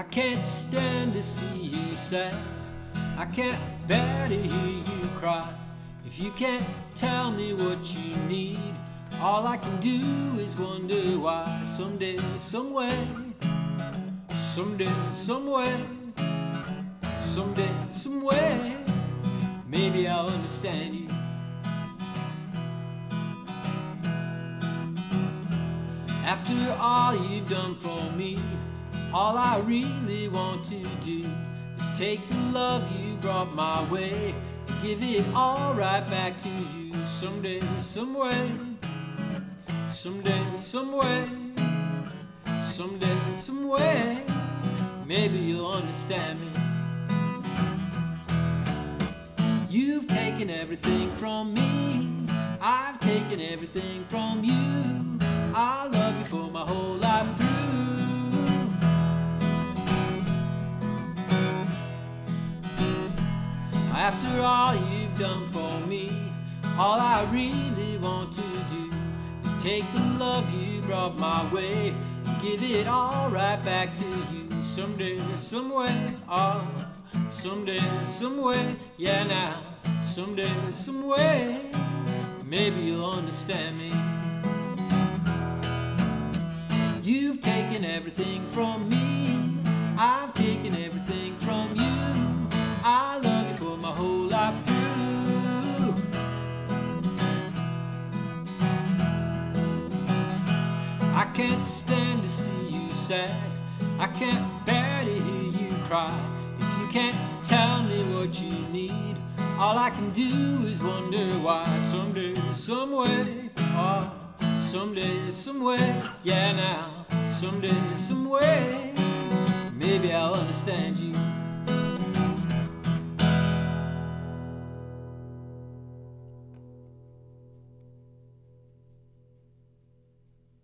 I can't stand to see you sad. I can't bear to hear you cry. If you can't tell me what you need, all I can do is wonder why. Someday, someway, someday, someway, someday, someway, maybe I'll understand you. After all you've done for me, all I really want to do is take the love you brought my way and give it all right back to you someday, some way, someday, some way, someday, some way. Maybe you'll understand me. You've taken everything from me, I've taken everything from you. After all you've done for me, all I really want to do is take the love you brought my way and give it all right back to you. Someday, some way, oh, someday, some way, yeah, now, someday, some way, maybe you'll understand me. Can't stand to see you sad. I can't bear to hear you cry. If you can't tell me what you need, all I can do is wonder why. Someday, some way, oh, someday, some way, yeah, now, someday, some way, maybe I'll understand you.